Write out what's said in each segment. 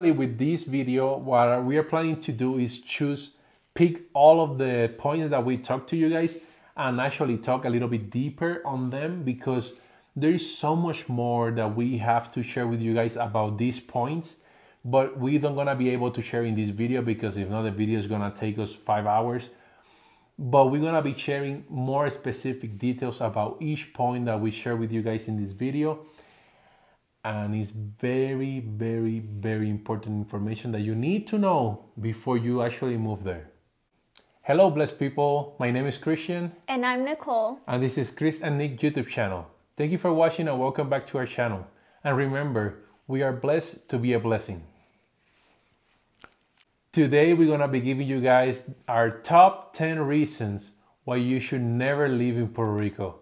With this video, what we are planning to do is choose, pick all of the points that we talked to you guys and actually talk a little bit deeper on them because there is so much more that we have to share with you guys about these points but we don't gonna be able to share in this video because if not the video is gonna take us five hours. But we're gonna be sharing more specific details about each point that we share with you guys in this video and it's very very very important information that you need to know before you actually move there. Hello blessed people. My name is christian. And i'm nicole. And this is chris and nick youtube channel. Thank you for watching and welcome back to our channel. And remember we are blessed to be a blessing. Today we're going to be giving you guys our top 10 reasons why you should never live in puerto rico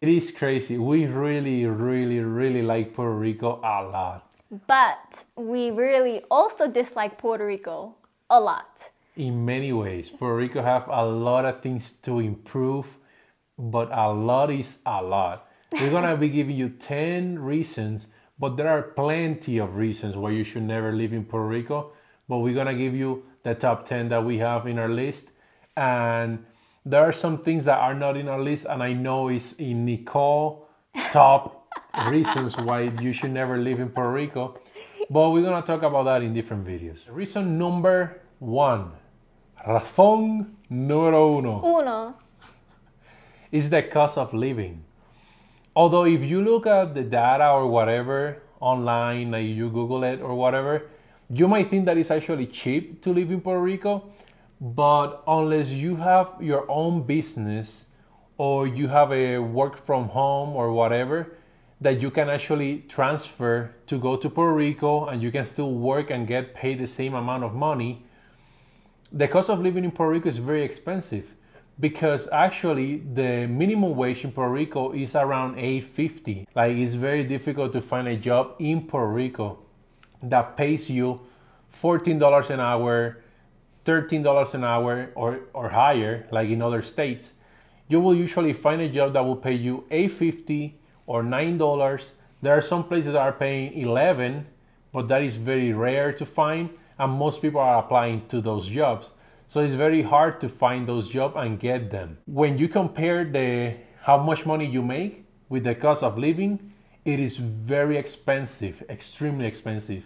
it is crazy. We really, really, really like Puerto Rico a lot. But we really also dislike Puerto Rico a lot. In many ways. Puerto Rico have a lot of things to improve, but a lot is a lot. We're gonna be giving you 10 reasons, but there are plenty of reasons why you should never live in Puerto Rico. But we're gonna give you the top 10 that we have in our list. And there are some things that are not in our list, and I know it's in Nicole top reasons why you should never live in Puerto Rico. But we're gonna talk about that in different videos. Reason number one, razón número uno. Uno. Is the cost of living. Although if you look at the data or whatever online, like you Google it or whatever, you might think that it's actually cheap to live in Puerto Rico but unless you have your own business or you have a work from home or whatever that you can actually transfer to go to Puerto Rico and you can still work and get paid the same amount of money, the cost of living in Puerto Rico is very expensive because actually the minimum wage in Puerto Rico is around 850. Like it's very difficult to find a job in Puerto Rico that pays you $14 an hour, $13 an hour or, or higher, like in other states, you will usually find a job that will pay you $8.50 or $9. There are some places that are paying 11, but that is very rare to find, and most people are applying to those jobs. So it's very hard to find those jobs and get them. When you compare the how much money you make with the cost of living, it is very expensive, extremely expensive.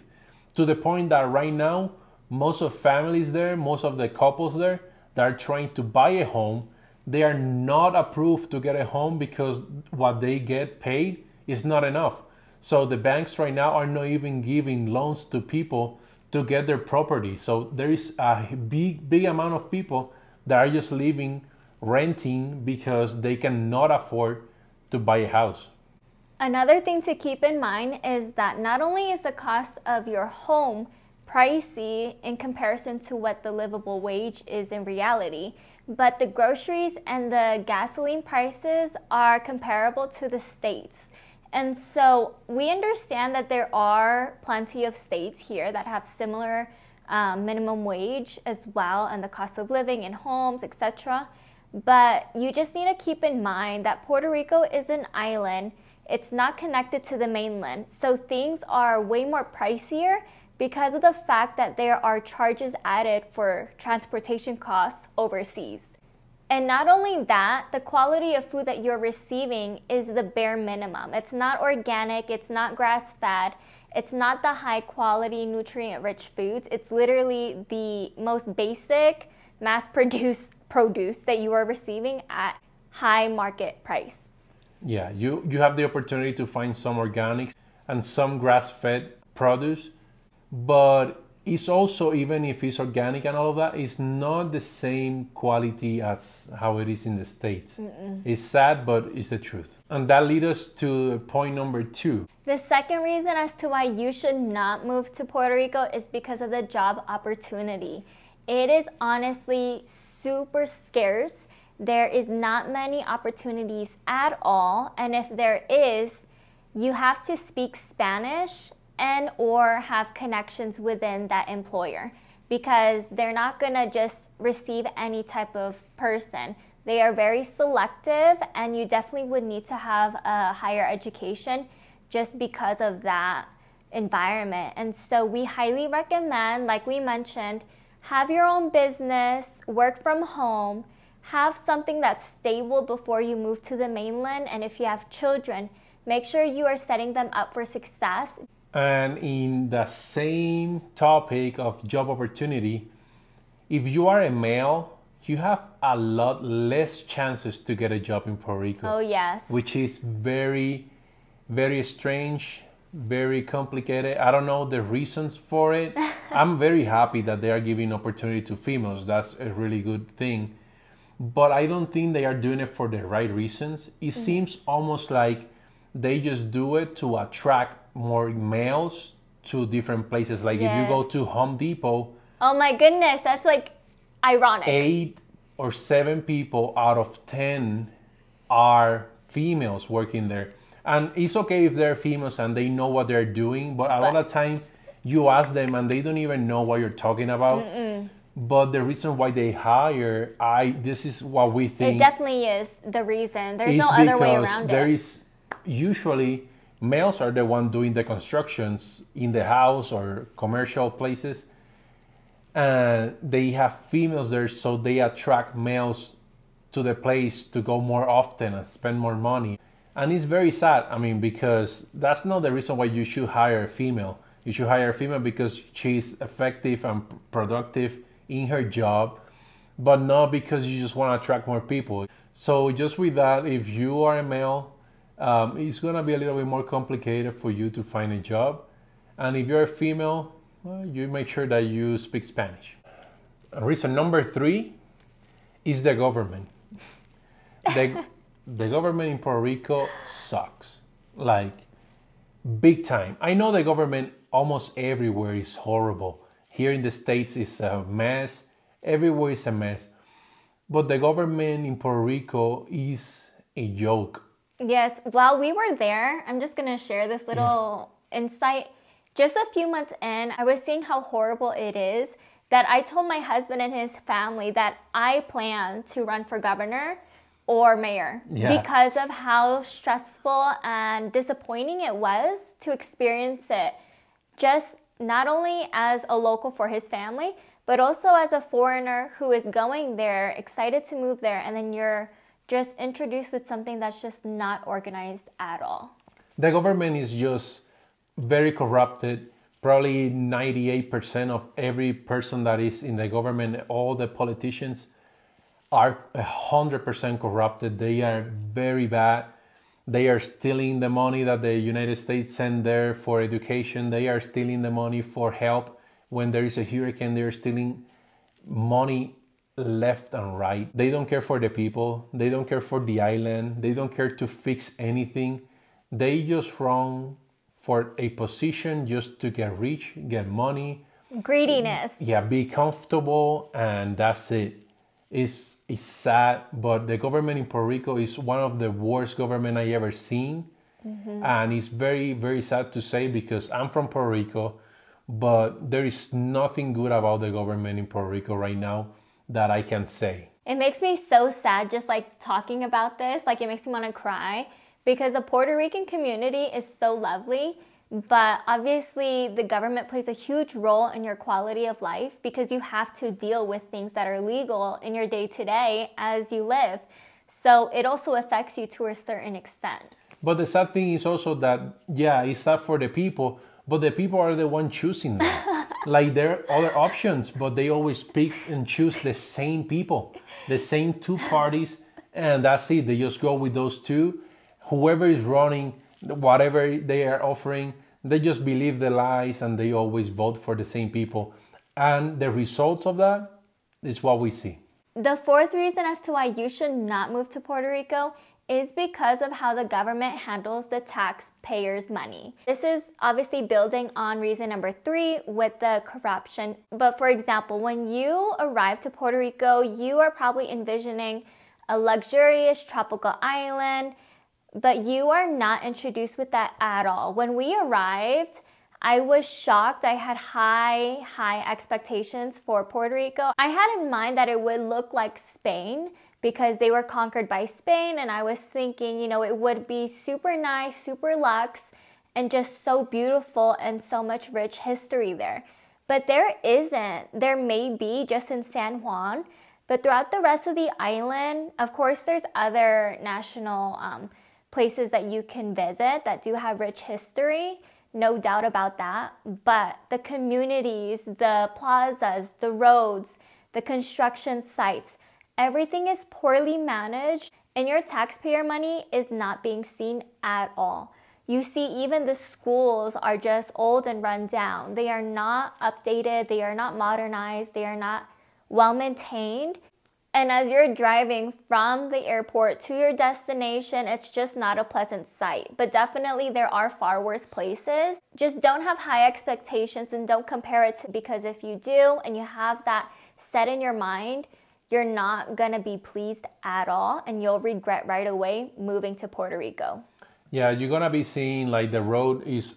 To the point that right now most of families there, most of the couples there that are trying to buy a home, they are not approved to get a home because what they get paid is not enough. So the banks right now are not even giving loans to people to get their property. So there is a big, big amount of people that are just living renting because they cannot afford to buy a house. Another thing to keep in mind is that not only is the cost of your home pricey in comparison to what the livable wage is in reality. But the groceries and the gasoline prices are comparable to the states. And so we understand that there are plenty of states here that have similar um, minimum wage as well and the cost of living in homes, etc. But you just need to keep in mind that Puerto Rico is an island. It's not connected to the mainland. So things are way more pricier because of the fact that there are charges added for transportation costs overseas. And not only that, the quality of food that you're receiving is the bare minimum. It's not organic, it's not grass fed, it's not the high quality, nutrient rich foods. It's literally the most basic mass produced produce that you are receiving at high market price. Yeah, you, you have the opportunity to find some organics and some grass fed produce but it's also even if it's organic and all of that it's not the same quality as how it is in the states. Mm-mm. it's sad but it's the truth. And that leads us to point number two. The second reason as to why you should not move to puerto rico is because of the job opportunity. It is honestly super scarce. There is not many opportunities at all. And if there is you have to speak spanish and or have connections within that employer because they're not going to just receive any type of person. They are very selective and you definitely would need to have a higher education just because of that environment. And so we highly recommend, like we mentioned, have your own business, work from home, have something that's stable before you move to the mainland. And if you have children, make sure you are setting them up for success. And in the same topic of job opportunity, if you are a male, you have a lot less chances to get a job in Puerto Rico. Oh, yes. Which is very, very strange, very complicated. I don't know the reasons for it. I'm very happy that they are giving opportunity to females. That's a really good thing. But I don't think they are doing it for the right reasons. It mm-hmm. seems almost like they just do it to attract more males to different places. Like yes. if you go to Home Depot. Oh my goodness, that's like ironic. Eight or seven people out of 10 are females working there. And it's okay if they're females and they know what they're doing, but a but, lot of time you ask them and they don't even know what you're talking about. Mm-mm. But the reason why they hire, I this is what we think. It definitely is the reason. There's no other way around there it. There is usually males are the one doing the constructions in the house or commercial places. And they have females there so they attract males to the place to go more often and spend more money. And it's very sad i mean because that's not the reason why you should hire a female. You should hire a female because she's effective and productive in her job but not because you just want to attract more people. So just with that if you are a male um, it's going to be a little bit more complicated for you to find a job and if you're a female well, you make sure that you speak Spanish. Reason number three is the government. The, the government in Puerto Rico sucks. Like, big time. I know the government almost everywhere is horrible. Here in the States is a mess. Everywhere is a mess. But the government in Puerto Rico is a joke. Yes, while we were there, I'm just going to share this little yeah. insight just a few months in, I was seeing how horrible it is that I told my husband and his family that I plan to run for governor or mayor yeah. because of how stressful and disappointing it was to experience it just not only as a local for his family but also as a foreigner who is going there excited to move there and then you're just introduced with something that's just not organized at all the government is just very corrupted. Probably 98% of every person that is in the government, all the politicians are 100% corrupted. They are very bad. They are stealing the money that the United States send there for education. They are stealing the money for help. When there is a hurricane, they're stealing money left and right. They don't care for the people. They don't care for the island. They don't care to fix anything. They just run for a position just to get rich, get money. Greediness. Yeah, be comfortable, and that's it. It's, it's sad, but the government in Puerto Rico is one of the worst government I ever seen. Mm-hmm. And it's very, very sad to say because I'm from Puerto Rico, but there is nothing good about the government in Puerto Rico right now that I can say. It makes me so sad just like talking about this. Like it makes me want to cry because the Puerto Rican community is so lovely, but obviously the government plays a huge role in your quality of life because you have to deal with things that are legal in your day to day as you live. So it also affects you to a certain extent. But the sad thing is also that, yeah, it's sad for the people, but the people are the one choosing them. like there are other options, but they always pick and choose the same people, the same two parties, and that's it. They just go with those two whoever is running, whatever they are offering, they just believe the lies and they always vote for the same people. And the results of that is what we see. The fourth reason as to why you should not move to Puerto Rico is because of how the government handles the taxpayers' money. This is obviously building on reason number three with the corruption. But for example, when you arrive to Puerto Rico, you are probably envisioning a luxurious tropical island but you are not introduced with that at all. When we arrived, I was shocked. I had high, high expectations for Puerto Rico. I had in mind that it would look like Spain because they were conquered by Spain, and I was thinking, you know, it would be super nice, super luxe, and just so beautiful and so much rich history there. But there isn't. There may be just in San Juan, but throughout the rest of the island, of course, there's other national um, places that you can visit that do have rich history. No doubt about that. But the communities, the plazas, the roads, the construction sites, everything is poorly managed and your taxpayer money is not being seen at all. You see, even the schools are just old and run down. They are not updated, they are not modernized, they are not well maintained. And as you're driving from the airport to your destination, it's just not a pleasant sight. But definitely there are far worse places. Just don't have high expectations and don't compare it to because if you do and you have that set in your mind, you're not gonna be pleased at all and you'll regret right away moving to Puerto Rico. Yeah, you're gonna be seeing like the road is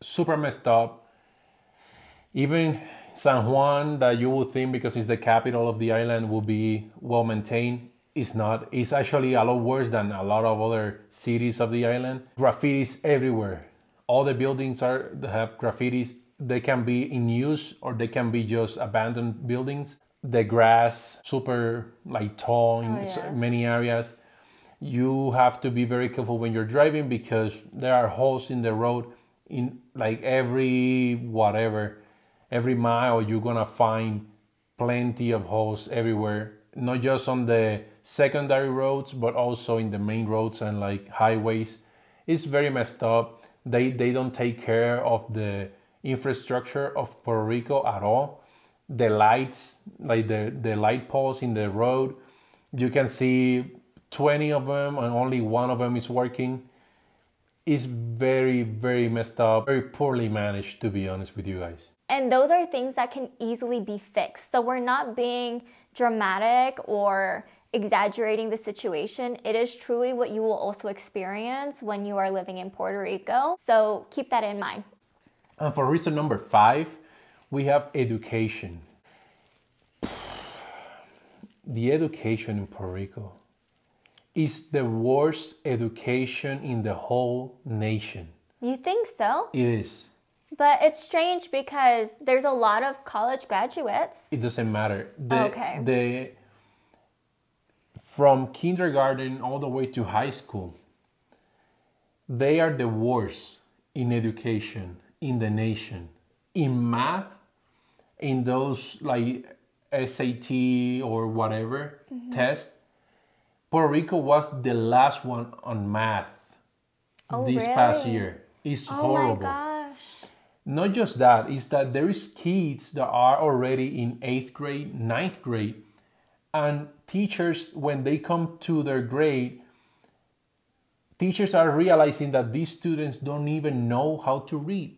super messed up. Even San Juan, that you would think because it's the capital of the island, will be well maintained. It's not. It's actually a lot worse than a lot of other cities of the island. Graffitis everywhere. All the buildings are have graffitis. They can be in use or they can be just abandoned buildings. The grass super like tall oh, in Oh, yes. many areas you have to be very careful when you're driving because there are holes in the road in like every whatever every mile you're gonna find plenty of holes everywhere not just on the secondary roads but also in the main roads and like highways. It's very messed up. They they don't take care of the infrastructure of puerto rico at all. The lights like the the light poles in the road you can see 20 of them and only one of them is working. It's very very messed up very poorly managed to be honest with you guys And those are things that can easily be fixed. So we're not being dramatic or exaggerating the situation. It is truly what you will also experience when you are living in Puerto Rico. So keep that in mind. and for reason number five we have education the education in puerto rico is the worst education in the whole nation You think so? it is But it's strange because there's a lot of college graduates. it doesn't matter the, Okay. the from kindergarten all the way to high school they are the worst in education in the nation in math in those like sat or whatever mm-hmm. test puerto rico was the last one on math Oh, this past year it's Oh horrible. Not just that is that there is kids that are already in eighth grade ninth grade and teachers when they come to their grade teachers are realizing that these students don't even know how to read.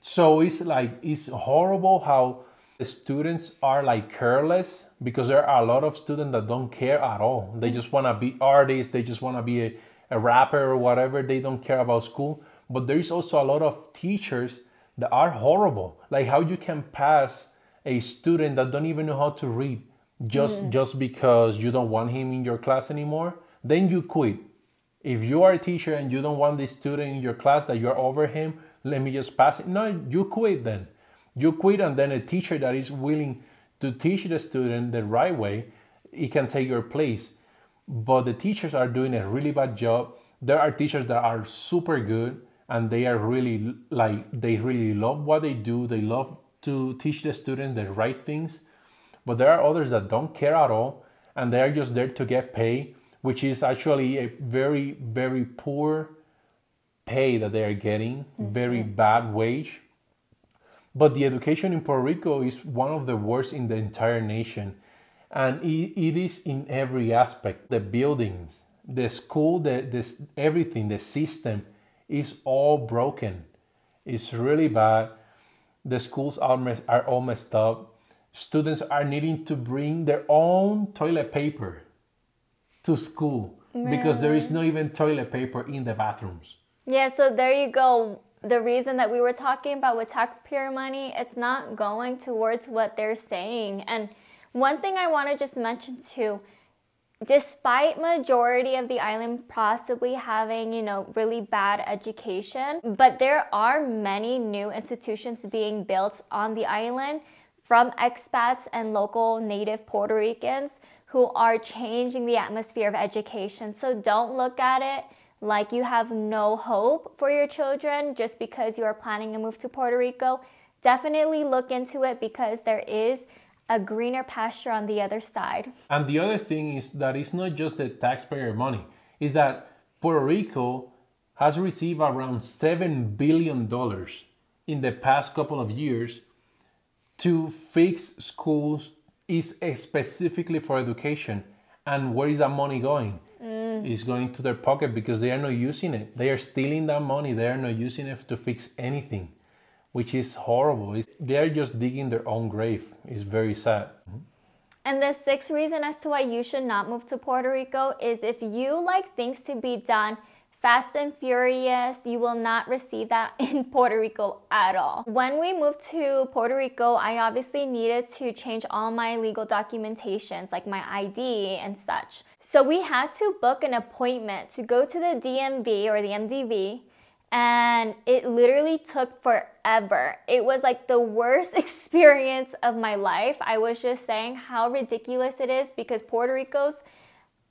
So it's like it's horrible how the students are like careless because there are a lot of students that don't care at all. They just want to be artists they just want to be a, a rapper or whatever they don't care about school but there is also a lot of teachers that are horrible. Like how you can pass a student that don't even know how to read just mm. just because you don't want him in your class anymore then you quit. If you are a teacher and you don't want this student in your class that you're over him let me just pass it. No you quit then. You quit and then a teacher that is willing to teach the student the right way he can take your place. But the teachers are doing a really bad job. There are teachers that are super good and they are really like they really love what they do. They love to teach the student the right things. But there are others that don't care at all and they are just there to get paid which is actually a very very poor pay that they are getting mm-hmm. very bad wage. But the education in puerto rico is one of the worst in the entire nation and it, it is in every aspect. The buildings the school the this everything the system is all broken. It's really bad. The schools are, mess, are all messed up. Students are needing to bring their own toilet paper to school because there is no even toilet paper in the bathrooms. Yeah, so there you go. The reason that we were talking about with taxpayer money, it's not going towards what they're saying. And one thing I want to just mention too despite majority of the island possibly having you know really bad education but there are many new institutions being built on the island from expats and local native puerto ricans who are changing the atmosphere of education. So don't look at it like you have no hope for your children just because you are planning a move to puerto rico. Definitely look into it because there is a greener pasture on the other side. And the other thing is that it's not just the taxpayer money, is that Puerto Rico has received around $7 billion in the past couple of years to fix schools is specifically for education. And where is that money going? Mm. It's going to their pocket because they are not using it. They are stealing that money. They are not using it to fix anything which is horrible. It's, they are just digging their own grave. It's very sad. Mm-hmm. And the sixth reason as to why you should not move to Puerto Rico is if you like things to be done fast and furious, you will not receive that in Puerto Rico at all. When we moved to Puerto Rico, I obviously needed to change all my legal documentations like my ID and such. So we had to book an appointment to go to the DMV or the MDV and it literally took forever. It was like the worst experience of my life. I was just saying how ridiculous it is because Puerto Rico's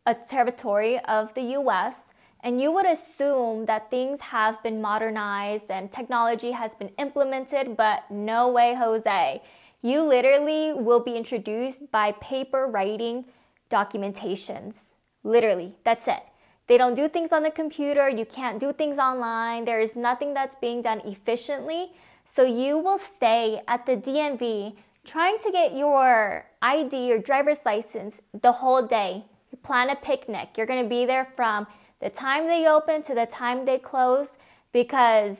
a territory of the US and you would assume that things have been modernized and technology has been implemented, but no way, Jose. You literally will be introduced by paper writing documentations. Literally, that's it. They don't do things on the computer. You can't do things online. There is nothing that's being done efficiently. So you will stay at the DMV trying to get your ID, your driver's license the whole day. You plan a picnic. You're going to be there from the time they open to the time they close because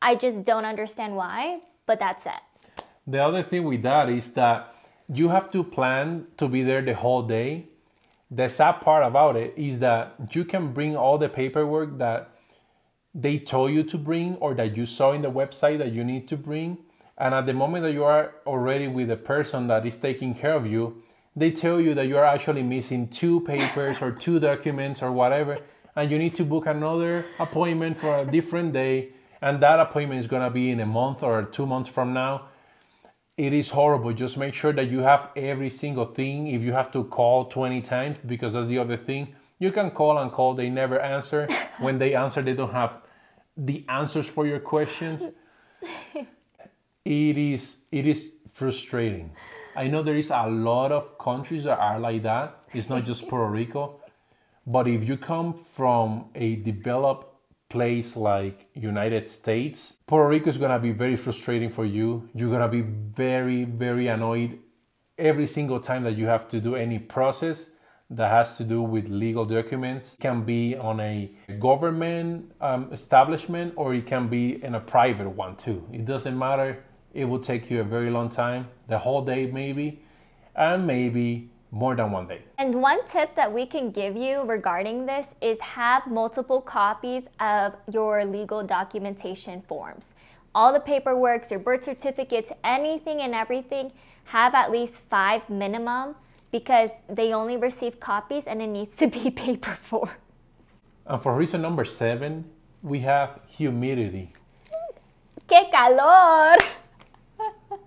I just don't understand why, but that's it. The other thing with that is that you have to plan to be there the whole day the sad part about it is that you can bring all the paperwork that they told you to bring or that you saw in the website that you need to bring. And at the moment that you are already with the person that is taking care of you, they tell you that you are actually missing two papers or two documents or whatever, and you need to book another appointment for a different day. And that appointment is going to be in a month or two months from now it is horrible. Just make sure that you have every single thing. If you have to call 20 times, because that's the other thing, you can call and call, they never answer. when they answer, they don't have the answers for your questions. it is it is frustrating. I know there is a lot of countries that are like that. It's not just Puerto Rico. But if you come from a developed place like United States, Puerto Rico is gonna be very frustrating for you. You're gonna be very, very annoyed every single time that you have to do any process that has to do with legal documents. It can be on a government um, establishment or it can be in a private one too. It doesn't matter. It will take you a very long time, the whole day maybe, and maybe more than one day. And one tip that we can give you regarding this is have multiple copies of your legal documentation forms. All the paperwork, your birth certificates, anything and everything, have at least five minimum because they only receive copies and it needs to be paper form. And for reason number seven, we have humidity. ¡Qué calor!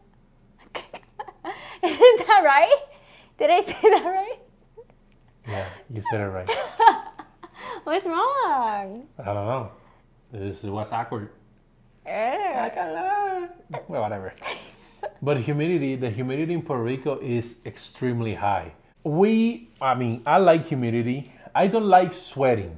Isn't that right? Did I say that right? Yeah, you said it right. What's wrong? I don't know. This is what's awkward. Eh, well, whatever. but humidity, the humidity in Puerto Rico is extremely high. We, I mean, I like humidity. I don't like sweating.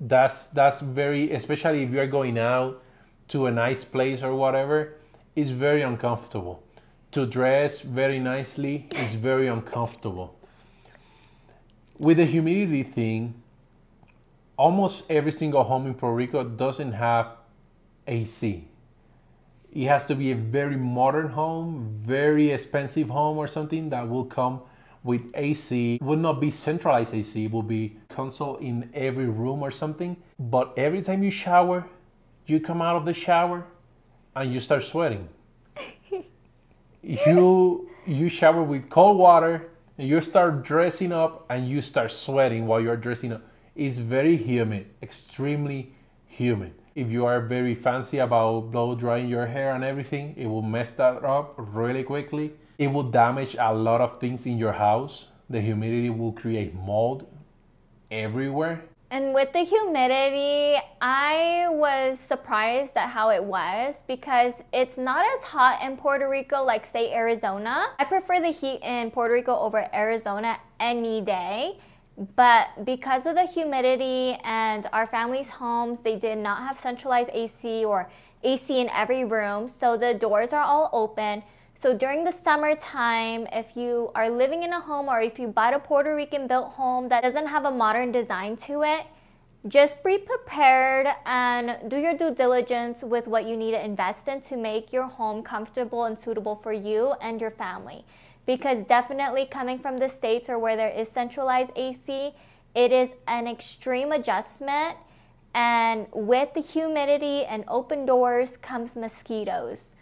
That's that's very, especially if you're going out to a nice place or whatever, it's very uncomfortable to dress very nicely is very uncomfortable. With the humidity thing, almost every single home in Puerto Rico doesn't have AC. It has to be a very modern home, very expensive home or something that will come with AC. It would not be centralized AC, it will be console in every room or something. But every time you shower, you come out of the shower and you start sweating you you shower with cold water and you start dressing up and you start sweating while you're dressing up. It's very humid, extremely humid. If you are very fancy about blow drying your hair and everything, it will mess that up really quickly. It will damage a lot of things in your house. The humidity will create mold everywhere. And with the humidity, I was surprised at how it was because it's not as hot in Puerto Rico like say Arizona. I prefer the heat in Puerto Rico over Arizona any day. But because of the humidity and our family's homes, they did not have centralized AC or AC in every room. So the doors are all open. So during the summertime, if you are living in a home or if you bought a Puerto Rican built home that doesn't have a modern design to it, just be prepared and do your due diligence with what you need to invest in to make your home comfortable and suitable for you and your family. Because definitely coming from the States or where there is centralized AC, it is an extreme adjustment. And with the humidity and open doors comes mosquitoes.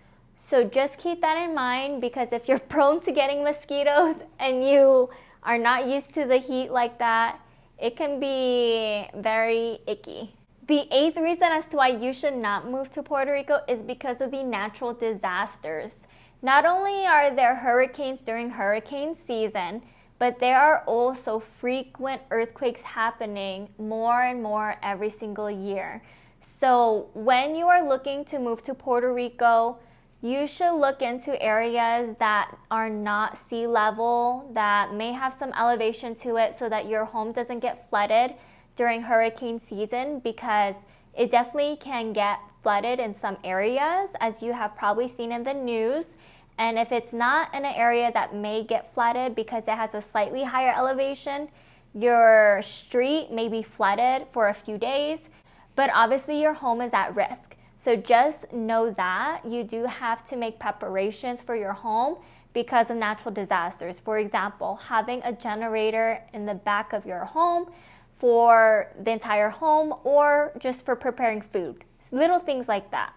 So just keep that in mind because if you're prone to getting mosquitoes and you are not used to the heat like that, it can be very icky. The eighth reason as to why you should not move to Puerto Rico is because of the natural disasters. Not only are there hurricanes during hurricane season, but there are also frequent earthquakes happening more and more every single year. So when you are looking to move to Puerto Rico, you should look into areas that are not sea level, that may have some elevation to it so that your home doesn't get flooded during hurricane season because it definitely can get flooded in some areas as you have probably seen in the news. And if it's not in an area that may get flooded because it has a slightly higher elevation, your street may be flooded for a few days, but obviously your home is at risk. So just know that you do have to make preparations for your home because of natural disasters. For example, having a generator in the back of your home for the entire home or just for preparing food. Little things like that.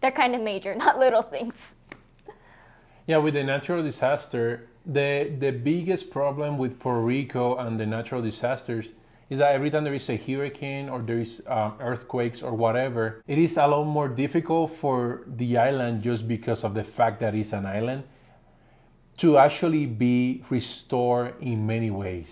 They're kind of major, not little things. Yeah, with the natural disaster, the the biggest problem with Puerto Rico and the natural disasters is that every time there is a hurricane or there is um, earthquakes or whatever, it is a lot more difficult for the island just because of the fact that it's an island to actually be restored in many ways.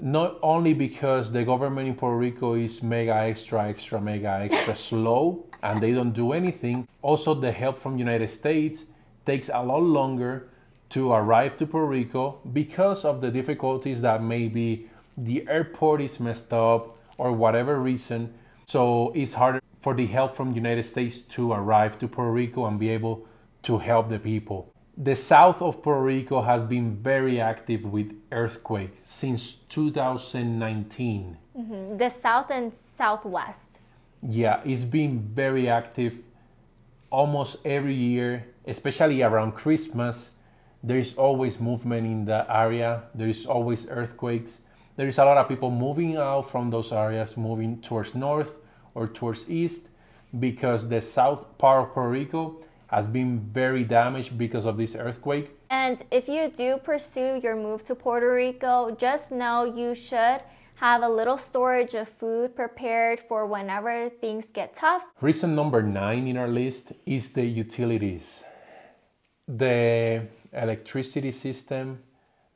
Not only because the government in Puerto Rico is mega extra, extra, mega extra slow and they don't do anything. Also, the help from United States takes a lot longer to arrive to Puerto Rico because of the difficulties that may be the airport is messed up or whatever reason. So it's harder for the help from the United States to arrive to Puerto Rico and be able to help the people. The south of Puerto Rico has been very active with earthquakes since 2019. Mm-hmm. The south and southwest. Yeah, it's been very active almost every year, especially around Christmas. There is always movement in the area, there is always earthquakes there is a lot of people moving out from those areas, moving towards north or towards east, because the south part of Puerto Rico has been very damaged because of this earthquake. And if you do pursue your move to Puerto Rico, just know you should have a little storage of food prepared for whenever things get tough. Reason number nine in our list is the utilities. The electricity system,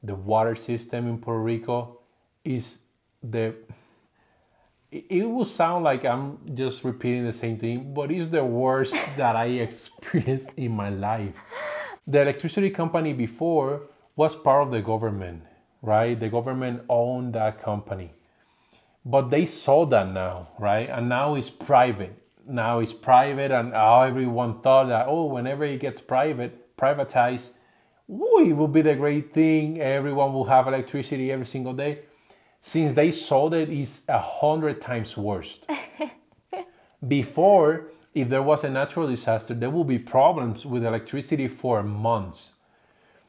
the water system in Puerto Rico is the it will sound like I'm just repeating the same thing, but it's the worst that I experienced in my life. The electricity company before was part of the government, right? The government owned that company. But they sold that now, right? And now it's private. Now it's private, and everyone thought that, oh, whenever it gets private, privatized, ooh, it will be the great thing. Everyone will have electricity every single day since they sold it is a hundred times worse. Before, if there was a natural disaster, there would be problems with electricity for months.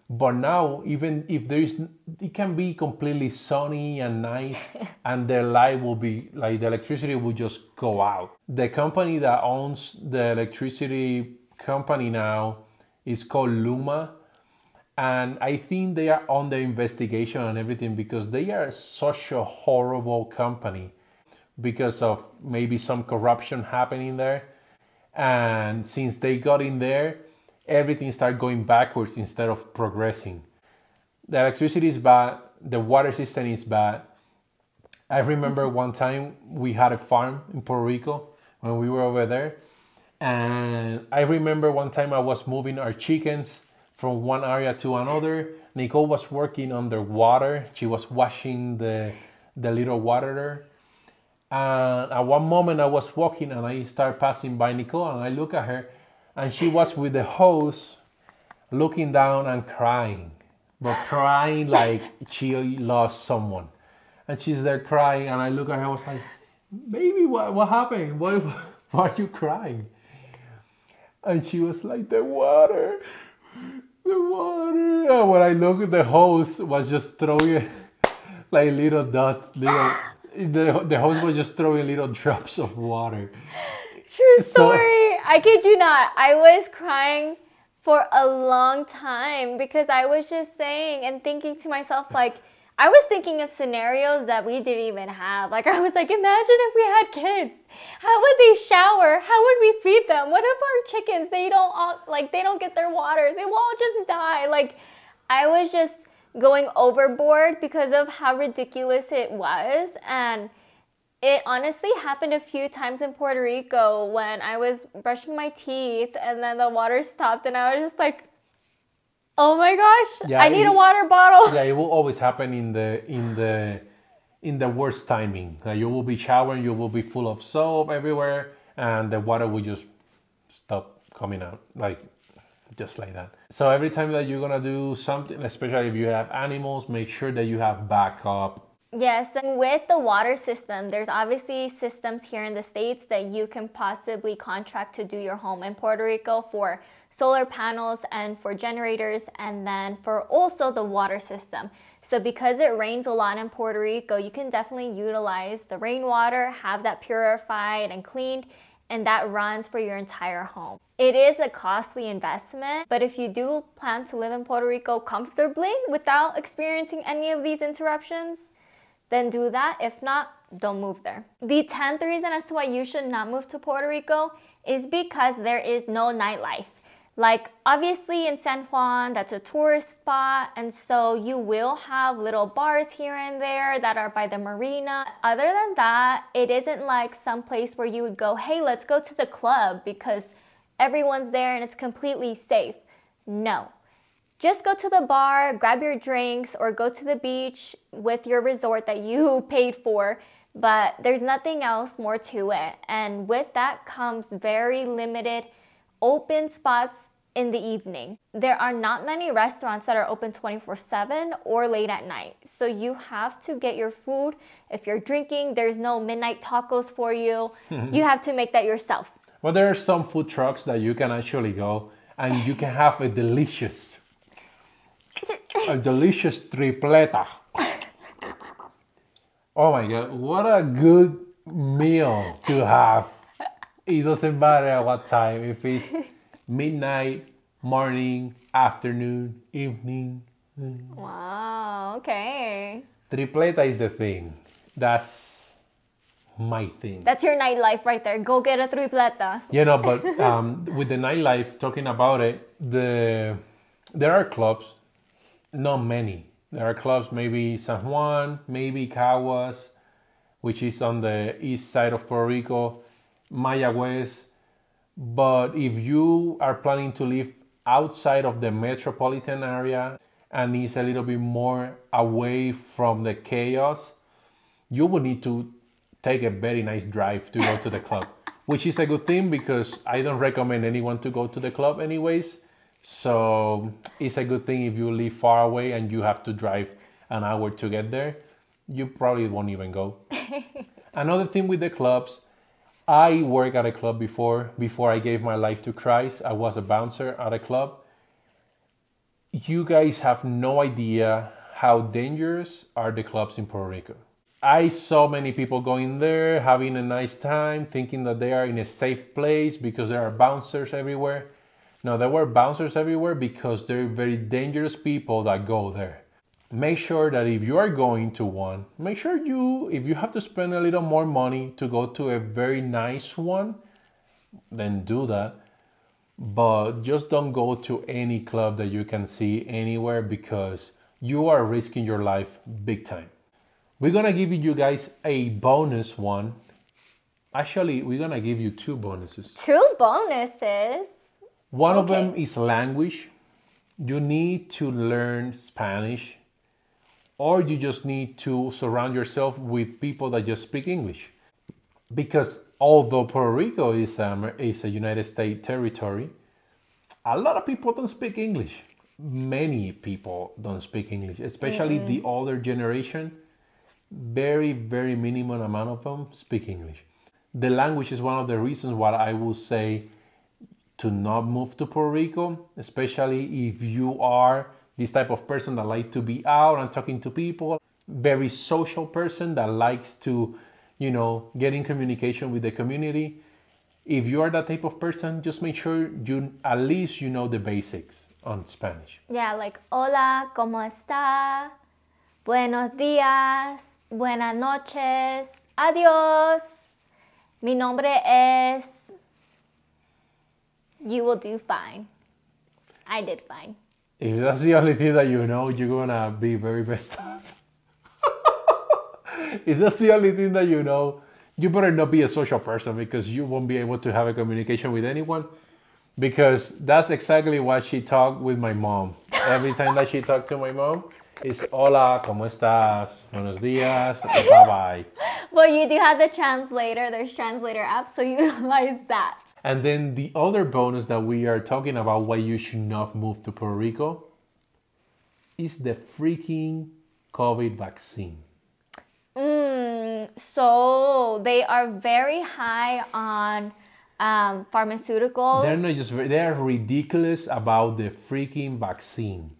But now, even if there is, it can be completely sunny and nice, and the light will be like the electricity will just go out. The company that owns the electricity company now is called Luma, and I think they are on the investigation and everything because they are such a horrible company because of maybe some corruption happening there. And since they got in there, everything started going backwards instead of progressing. The electricity is bad, the water system is bad. I remember mm-hmm. one time we had a farm in Puerto Rico when we were over there. And I remember one time I was moving our chickens from one area to another. Nicole was working underwater. She was washing the, the little waterer. And at one moment I was walking and I start passing by Nicole and I look at her and she was with the hose looking down and crying, but crying like she lost someone. And she's there crying and I look at her, I was like, baby, what, what happened? Why, why are you crying? And she was like, the water, the water. And when I looked, at the hose was just throwing like little dots, little the the host was just throwing little drops of water. True story. So, I kid you not. I was crying for a long time because I was just saying and thinking to myself like I was thinking of scenarios that we didn't even have. Like I was like, imagine if we had kids. How would they shower? How would we feed them? What if our chickens they don't all, like they don't get their water? They will all just die. Like I was just going overboard because of how ridiculous it was. And it honestly happened a few times in Puerto Rico when I was brushing my teeth and then the water stopped and I was just like, oh my gosh, yeah, I need it, a water bottle. Yeah, it will always happen in the in the in the worst timing. Like you will be showering, you will be full of soap everywhere, and the water will just stop coming out. Like just like that. So every time that you're gonna do something, especially if you have animals, make sure that you have backup. Yes, and with the water system, there's obviously systems here in the States that you can possibly contract to do your home in Puerto Rico for solar panels and for generators, and then for also the water system. So because it rains a lot in Puerto Rico, you can definitely utilize the rainwater, have that purified and cleaned, and that runs for your entire home. It is a costly investment, but if you do plan to live in Puerto Rico comfortably without experiencing any of these interruptions, then do that. If not, don't move there. The 10th reason as to why you should not move to Puerto Rico is because there is no nightlife. Like obviously in San Juan, that's a tourist spot, and so you will have little bars here and there that are by the marina. Other than that, it isn't like some place where you would go, hey, let's go to the club because everyone's there and it's completely safe. No. Just go to the bar, grab your drinks, or go to the beach with your resort that you paid for but there's nothing else more to it. And with that comes very limited open spots in the evening. There are not many restaurants that are open 24 7 or late at night. So you have to get your food. If you're drinking, there's no midnight tacos for you. you have to make that yourself. Well, there are some food trucks that you can actually go and you can have a delicious, a delicious tripleta. Oh my God, what a good meal to have it doesn't matter what time. If it's midnight, morning, afternoon, evening. Wow, okay. Tripleta is the thing. That's my thing. That's your nightlife right there. Go get a tripleta. You know, but um, with the nightlife, talking about it, the there are clubs, not many. There are clubs, maybe San Juan, maybe Caguas, which is on the east side of Puerto Rico Mayagüez. But if you are planning to live outside of the metropolitan area and is a little bit more away from the chaos, you will need to take a very nice drive to go to the club, which is a good thing because I don't recommend anyone to go to the club anyways. So it's a good thing if you live far away and you have to drive an hour to get there, you probably won't even go. Another thing with the clubs I worked at a club before. Before I gave my life to Christ, I was a bouncer at a club. You guys have no idea how dangerous are the clubs in Puerto Rico. I saw many people going there, having a nice time, thinking that they are in a safe place because there are bouncers everywhere. No, there were bouncers everywhere because they're very dangerous people that go there. Make sure that if you are going to one, make sure you, if you have to spend a little more money to go to a very nice one, then do that. But just don't go to any club that you can see anywhere because you are risking your life big time. We're gonna give you guys a bonus one. Actually, we're gonna give you two bonuses. Two bonuses. One okay. of them is language. You need to learn Spanish, or you just need to surround yourself with people that just speak English. Because although Puerto Rico is a, is a United States territory, a lot of people don't speak English. Many people don't speak English, especially mm-hmm. the older generation. Very, very minimum amount of them speak English. The language is one of the reasons why I will say to not move to Puerto Rico, especially if you are this type of person that like to be out and talking to people, very social person that likes to, you know, get in communication with the community. If you are that type of person, just make sure you at least you know the basics on Spanish. Yeah, like hola, ¿cómo está? Buenos días, buenas noches, adiós. Mi nombre es you will do fine. I did fine. If that's the only thing that you know, you're gonna be very messed up. if that's the only thing that you know, you better not be a social person because you won't be able to have a communication with anyone. Because that's exactly what she talked with my mom. Every time that she talked to my mom, it's hola, ¿cómo estás? Buenos días, bye bye. Well, you do have the translator. There's translator app, so utilize that. And then the other bonus that we are talking about why you should not move to Puerto Rico is the freaking COVID vaccine. Mm, so they are very high on um, pharmaceuticals. They're not just they are ridiculous about the freaking vaccine.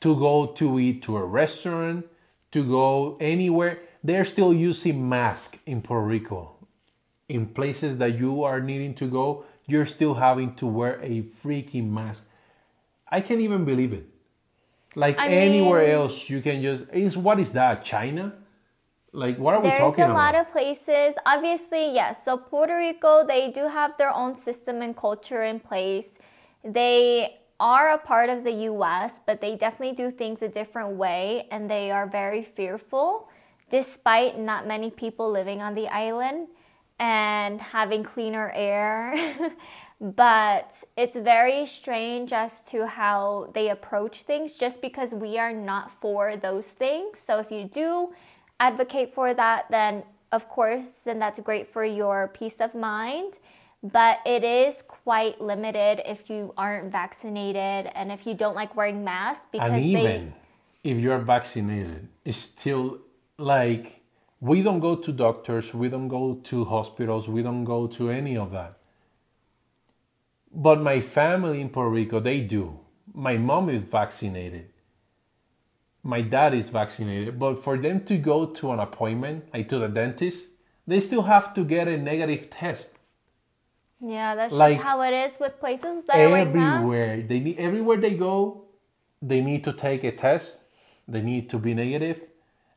To go to eat to a restaurant, to go anywhere, they're still using masks in Puerto Rico in places that you are needing to go, you're still having to wear a freaking mask. I can't even believe it. Like I anywhere mean, else, you can just is what is that? China? Like what are we talking about? There's a lot of places. Obviously, yes. So Puerto Rico, they do have their own system and culture in place. They are a part of the US, but they definitely do things a different way and they are very fearful despite not many people living on the island and having cleaner air. but it's very strange as to how they approach things just because we are not for those things. So if you do advocate for that, then of course, then that's great for your peace of mind. But it is quite limited if you aren't vaccinated and if you don't like wearing masks because and even they, if you're vaccinated, it's still like we don't go to doctors, we don't go to hospitals, we don't go to any of that. But my family in Puerto Rico, they do. My mom is vaccinated. My dad is vaccinated. But for them to go to an appointment, like to the dentist, they still have to get a negative test. Yeah, that's like just how it is with places that everywhere. are everywhere. They need everywhere they go, they need to take a test. They need to be negative,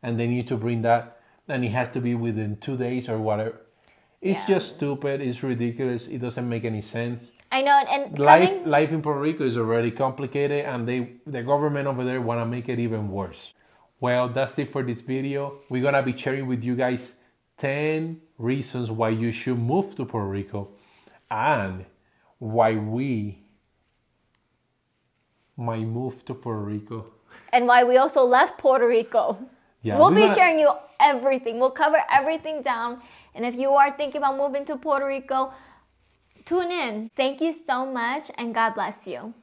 and they need to bring that and it has to be within two days or whatever. It's yeah. just stupid. It's ridiculous. It doesn't make any sense. I know, and life coming... life in Puerto Rico is already complicated, and they the government over there want to make it even worse. Well, that's it for this video. We're gonna be sharing with you guys 10 reasons why you should move to Puerto Rico and why we might move to Puerto Rico. And why we also left Puerto Rico. Yeah, we'll be sharing you everything. We'll cover everything down. And if you are thinking about moving to Puerto Rico, tune in. Thank you so much and God bless you.